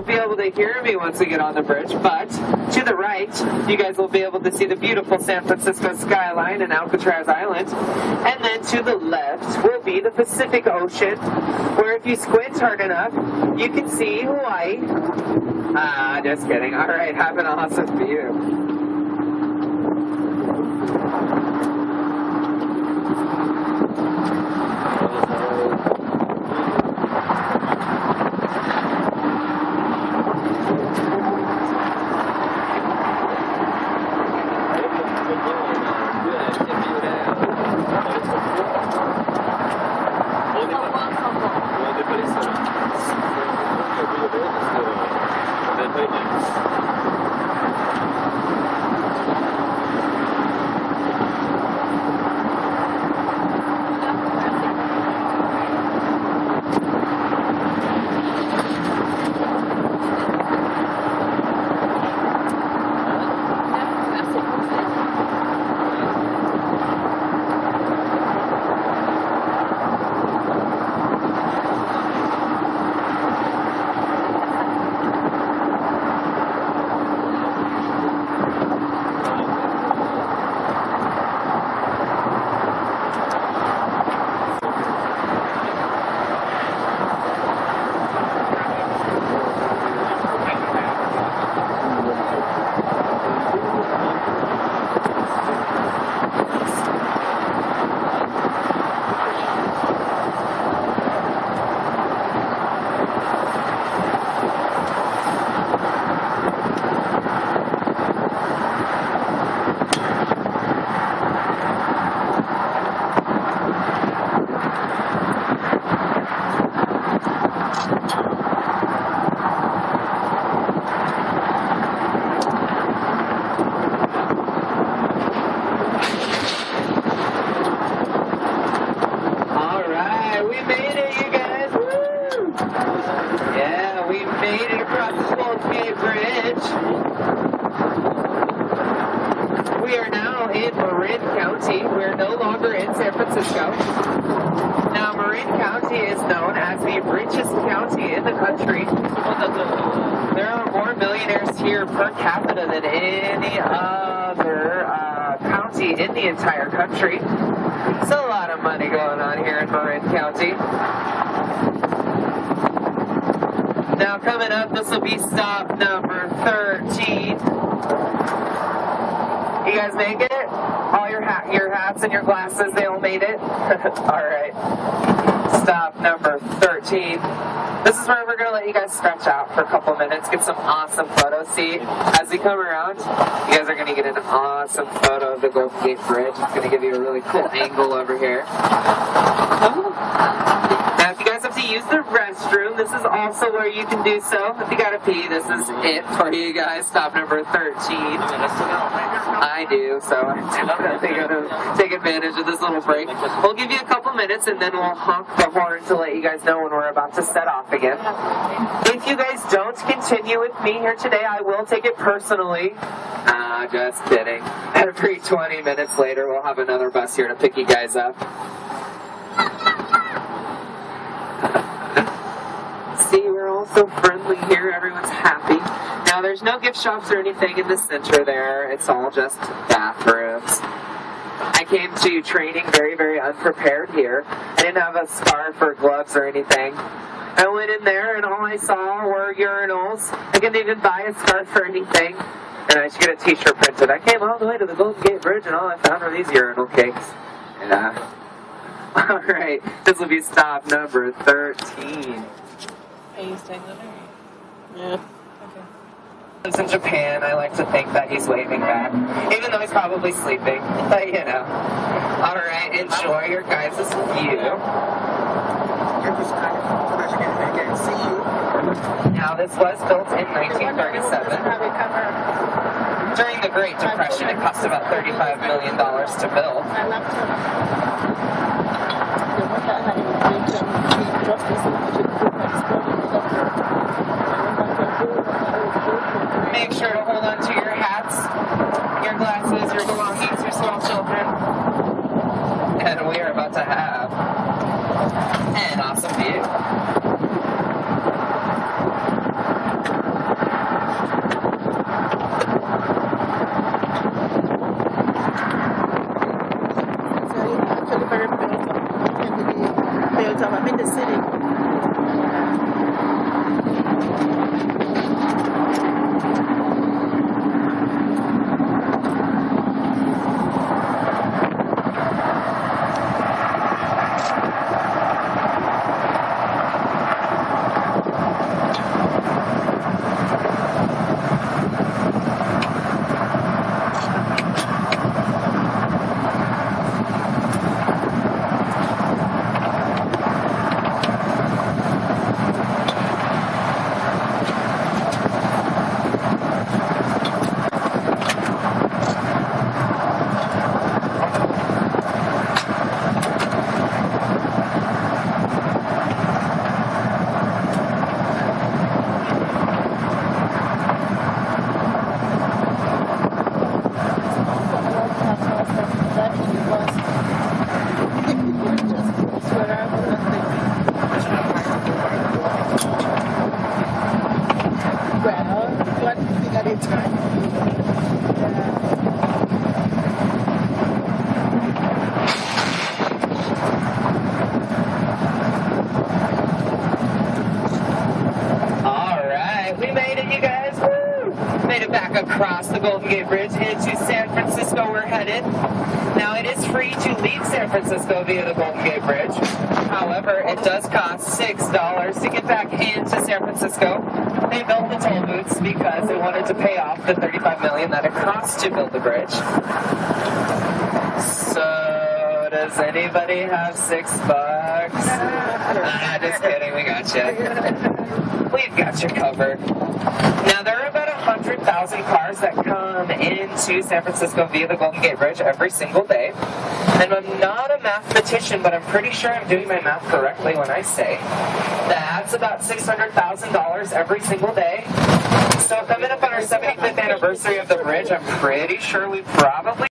won't be able to hear me once we get on the bridge, but to the right, you guys will be able to see the beautiful San Francisco skyline and Alcatraz Island. And then to the left will be the Pacific Ocean, where if you squint hard enough, you can see Hawaii. Ah, just kidding. All right, have an awesome view. Francisco. Now, Marin County is known as the richest county in the country. There are more millionaires here per capita than any other uh, county in the entire country. It's a lot of money going on here in Marin County. Now coming up, this will be stop number 13. You guys make it? All your hat, your hats and your glasses, they all made it? all right. Stop number 13. This is where we're gonna let you guys stretch out for a couple minutes, get some awesome photos. See, as we come around, you guys are gonna get an awesome photo of the Golden Gate Bridge. It's gonna give you a really cool angle over here. Now, if you guys to use the restroom, this is also where you can do so. If you gotta pee, this is it for you guys. Stop number 13. I do, so I'm gonna take advantage of this little break. We'll give you a couple minutes and then we'll honk the horn to let you guys know when we're about to set off again. If you guys don't continue with me here today, I will take it personally. Ah, just kidding. Every 20 minutes later, we'll have another bus here to pick you guys up. See, we're all so friendly here. Everyone's happy. Now, there's no gift shops or anything in the center there. It's all just bathrooms. I came to training very, very unprepared here. I didn't have a scarf or gloves or anything. I went in there and all I saw were urinals. I couldn't even buy a scarf or anything. And I should get a t-shirt printed. I came all the way to the Golden Gate Bridge and all I found were these urinal cakes. Yeah. All right, this will be stop number 13. Are you staying there? Yeah. Lives in Japan. I like to think that he's waving back, even though he's probably sleeping. But you know. All right, enjoy your guys' view. Now, this was built in 1937. During the Great Depression, it cost about $35 million to build. Make sure to hold on to your hats, your glasses, your belongings, your cell Bridge into San Francisco. We're headed. Now, it is free to leave San Francisco via the Golden Gate Bridge. However, it does cost $6 to get back into San Francisco. They built the toll booths because they wanted to pay off the 35 million that it cost to build the bridge. Does anybody have six bucks? Ah, just kidding, we got you. We've got you covered. Now, there are about 100,000 cars that come into San Francisco via the Golden Gate Bridge every single day. And I'm not a mathematician, but I'm pretty sure I'm doing my math correctly when I say that's about $600,000 every single day. So, coming up on our 75th anniversary of the bridge, I'm pretty sure we probably